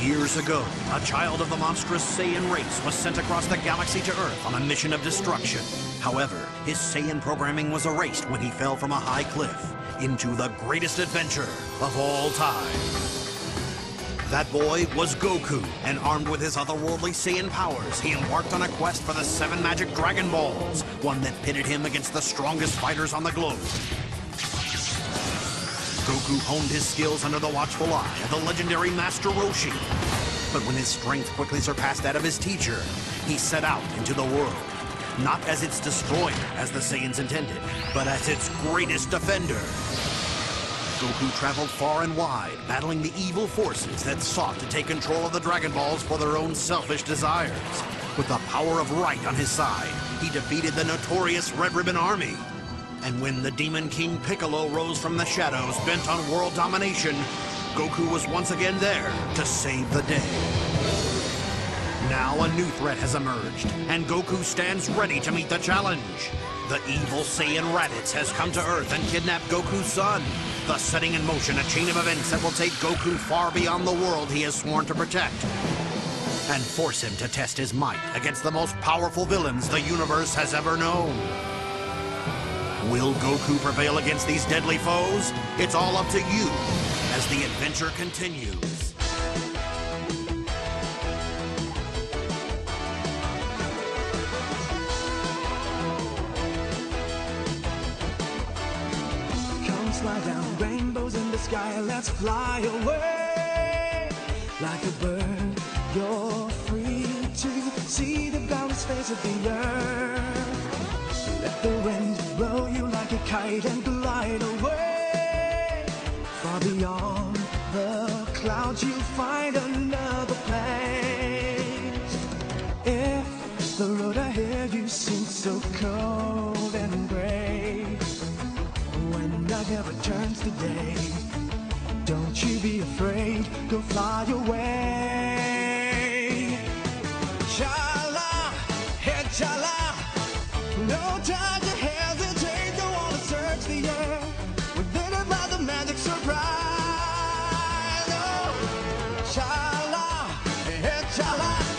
Years ago, a child of the monstrous Saiyan race was sent across the galaxy to Earth on a mission of destruction. However, his Saiyan programming was erased when he fell from a high cliff into the greatest adventure of all time. That boy was Goku, and armed with his otherworldly Saiyan powers, he embarked on a quest for the seven magic Dragon Balls, one that pitted him against the strongest fighters on the globe. Goku honed his skills under the watchful eye of the legendary Master Roshi. But when his strength quickly surpassed that of his teacher, he set out into the world. Not as its destroyer, as the Saiyans intended, but as its greatest defender. Goku traveled far and wide, battling the evil forces that sought to take control of the Dragon Balls for their own selfish desires. With the power of right on his side, he defeated the notorious Red Ribbon Army and when the Demon King Piccolo rose from the shadows, bent on world domination, Goku was once again there to save the day. Now a new threat has emerged, and Goku stands ready to meet the challenge. The evil Saiyan Raditz has come to Earth and kidnapped Goku's son, thus setting in motion a chain of events that will take Goku far beyond the world he has sworn to protect, and force him to test his might against the most powerful villains the universe has ever known. Will Goku prevail against these deadly foes? It's all up to you as the adventure continues. Come slide down rainbows in the sky, let's fly away. Like a bird, you're free to see the boundless face of the earth. Let the wind kite and glide away. Far beyond the clouds, you'll find another place. If the road ahead you seems so cold and gray, when night never turns to day, don't you be afraid, go fly away. Chala, hey chala, no time to chava.